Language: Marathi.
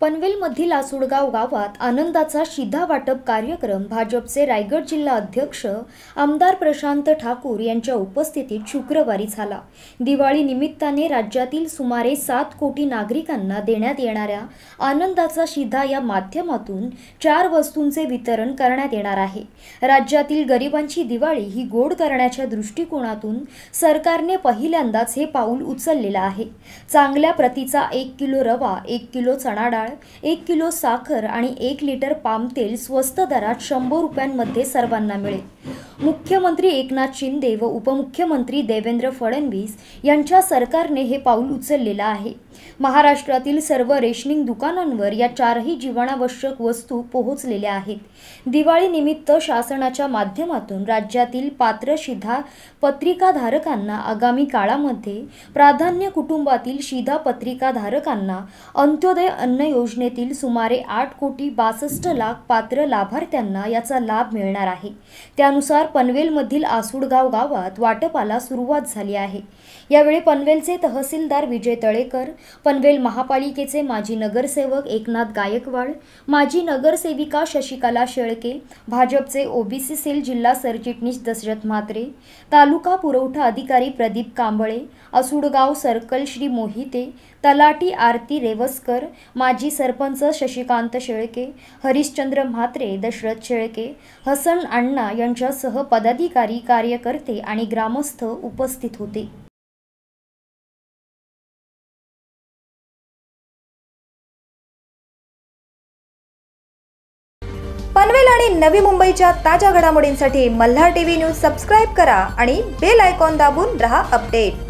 पनवेलमधील आसुडगाव गावात आनंदाचा शिधा वाटप कार्यक्रम भाजपचे रायगड जिल्हा अध्यक्ष आमदार प्रशांत ठाकूर यांच्या उपस्थितीत शुक्रवारी झाला. दिवाळी निमित्ताने राज्यातील सुमारे सात कोटी नागरिकांना देण्यात येणाऱ्या आनंदाचा शिधा या माध्यमातून चार वस्तूंचे वितरण करण्यात येणार आहे. राज्यातील गरिबांची दिवाळी ही गोड करण्याच्या दृष्टिकोनातून सरकारने पहिल्यांदाच हे पाऊल उचललेलं आहे. चांगल्या प्रतीचा एक किलो रवा एक किलो चणा डाळ एक किलो साखर आणि एक लिटर पाम तेल स्वस्त दरात शंभर रुपयांमध्ये सर्वांना मिळेल. मुख्यमंत्री एकनाथ शिंदे व उपमुख्यमंत्री देवेंद्र फडणवीस यांच्या सरकारने हे पाऊल उचललेलं आहे. महाराष्ट्रातील सर्व रेशनिंग दुकानांवर या चारही जीवनावश्यक वस्तू पोहोचलेल्या आहेत. दिवाळीनिमित्त शासनाच्या माध्यमातून राज्यातील पात्र शिधा पत्रिकाधारकांना आगामी काळामध्ये प्राधान्य कुटुंबातील शिधा पत्रिकाधारकांना अंत्योदय अन्न योजनेतील सुमारे आठ कोटी बासष्ट लाख पात्र लाभार्थ्यांना याचा लाभ मिळणार आहे. त्यानुसार पनवेलमधील आसुडगाव गावात वाटपाला सुरुवात झाली आहे. यावेळी पनवेलचे तहसीलदार विजय तळेकर पनवेल महापालिकेचे माजी नगरसेवक एकनाथ गायकवाड माजी नगरसेविका शशिकला शेळके भाजपचे ओबीसी सेल जिल्हा सरचिटणीस दशरथ म्हात्रे तालुका पुरवठा अधिकारी प्रदीप कांबळे असुडगाव सर्कल श्री मोहिते तलाटी आरती रेवस्कर माजी सरपंच शशिकांत शेळके हरिश्चंद्र म्हात्रे दशरथ शेळके हसन अण्णा यांच्यासह पदाधिकारी कार्यकर्ते आणि ग्रामस्थ उपस्थित होते. पनवेल आणि नवी मुंबईच्या ताज्या घडामोडींसाठी मल्हार टीव्ही न्यूज सबस्क्राईब करा आणि बेल आयकॉन दाबून रहा अपडेट.